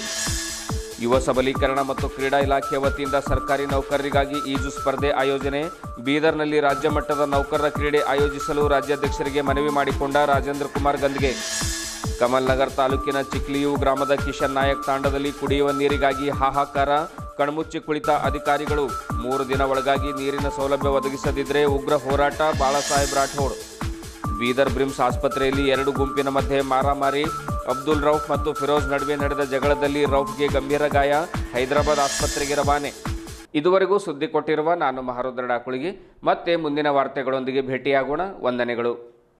ಯುವ ಸಬಲೀಕರಣ ಮತ್ತು ಕ್ರೀಡಾ ಇಲಾಖೆ ವತಿಯಿಂದ ಸರ್ಕಾರಿ ನೌಕರರಿಗಾಗಿ ಈಜು ಸ್ಪರ್ಧೆ ಆಯೋಜನೆ. ಬೀದರ್ನಲ್ಲಿ ರಾಜ್ಯ ಮಟ್ಟದ ನೌಕರರ ಕ್ರೀಡೆ ಆಯೋಜಿಸಲು ರಾಜ್ಯಾಧ್ಯಕ್ಷರಿಗೆ ಮನವಿ ಮಾಡಿಕೊಂಡ ರಾಜೇಂದ್ರ ಕುಮಾರ್ ಗಂದ್ಗೆ. ಕಮಲ್ ನಗರ್ ತಾಲೂಕಿನ ಚಿಕ್ಲಿಯು ಗ್ರಾಮದ ಕಿಶನ್ ನಾಯಕ್ ತಾಂಡದಲ್ಲಿ ಕುಡಿಯುವ ನೀರಿಗಾಗಿ ಹಾಹಾಕಾರ, ಕಣ್ಮುಚ್ಚಿ ಕುಳಿತ ಅಧಿಕಾರಿಗಳು. ಮೂರು ದಿನ ಒಳಗಾಗಿ ನೀರಿನ ಸೌಲಭ್ಯ ಒದಗಿಸದಿದ್ದರೆ ಉಗ್ರ ಹೋರಾಟ, ಬಾಳಾಸಾಹೇಬ್ ರಾಠೋಡ್. ಬೀದರ್ ಬ್ರಿಮ್ಸ್ ಆಸ್ಪತ್ರೆಯಲ್ಲಿ ಎರಡು ಗುಂಪಿನ ಮಧ್ಯೆ ಮಾರಾಮಾರಿ. ಅಬ್ದುಲ್ ರೌಫ್ ಮತ್ತು ಫಿರೋಜ್ ನಡುವೆ ನಡೆದ ಜಗಳದಲ್ಲಿ ರೌಫ್ಗೆ ಗಂಭೀರ ಗಾಯ. ಹೈದರಾಬಾದ್ ಆಸ್ಪತ್ರೆಗೆ ರವಾನೆ. ಇದುವರೆಗೂ ಸುದ್ದಿ ಕೊಟ್ಟಿರುವ ನಾನು ಮಹಾರುದ್ರ ಡಾಕುಳಿಗೆ ಮತ್ತೆ ಮುಂದಿನ ವಾರ್ತೆಗಳೊಂದಿಗೆ ಭೇಟಿಯಾಗೋಣ. ವಂದನೆಗಳು.